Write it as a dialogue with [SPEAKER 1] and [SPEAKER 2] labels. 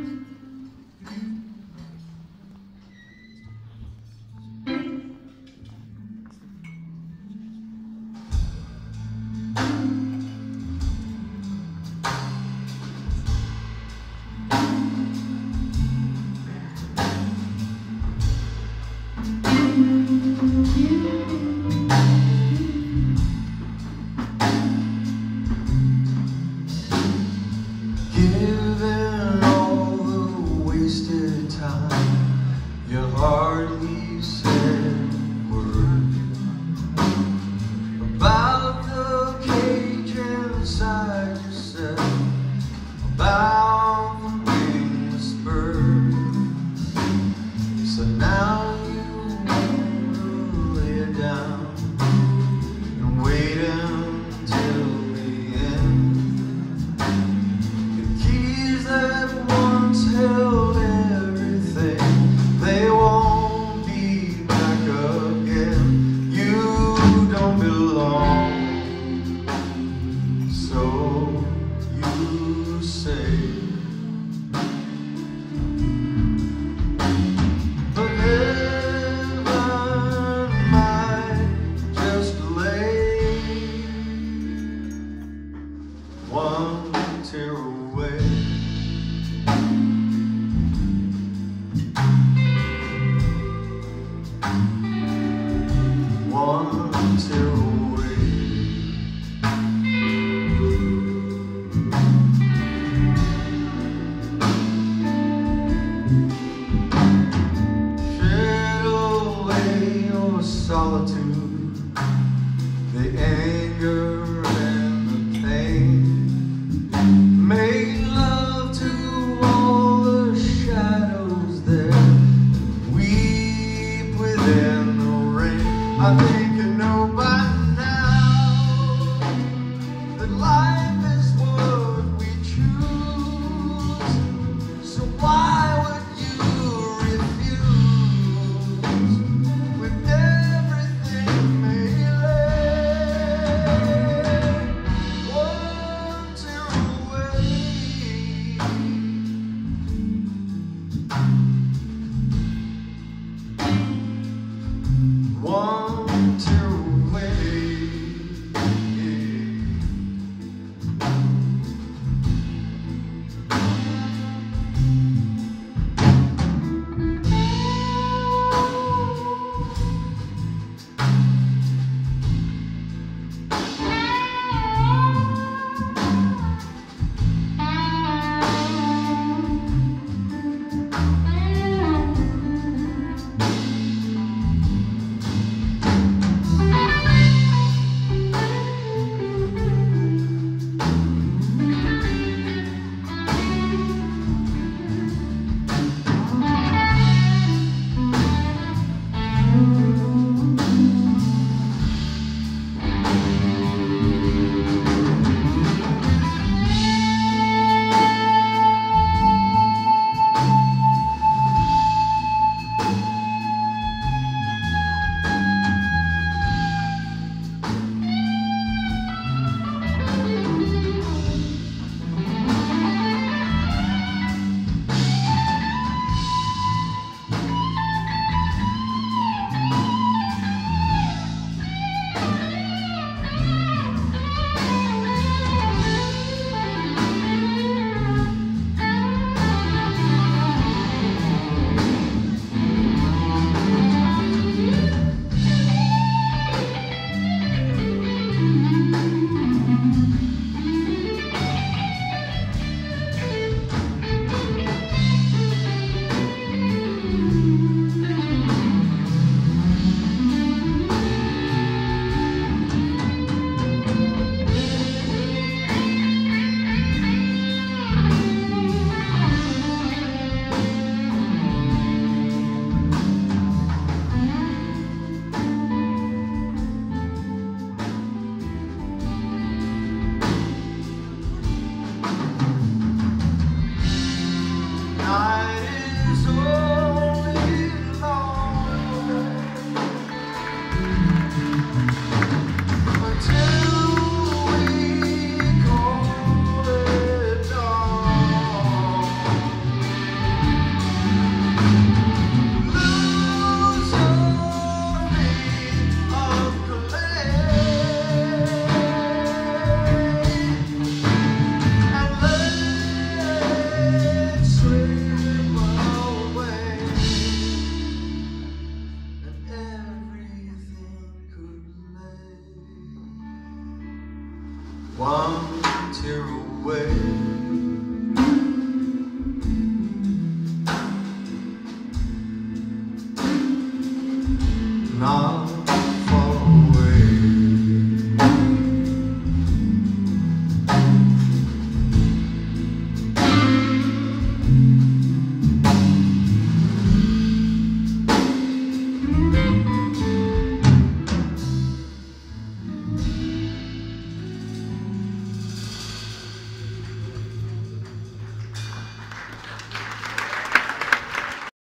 [SPEAKER 1] Amen. time You hardly said a word About the cage inside yourself About to the anger and the pain. Make love to all the shadows there. Weep within the rain. I think.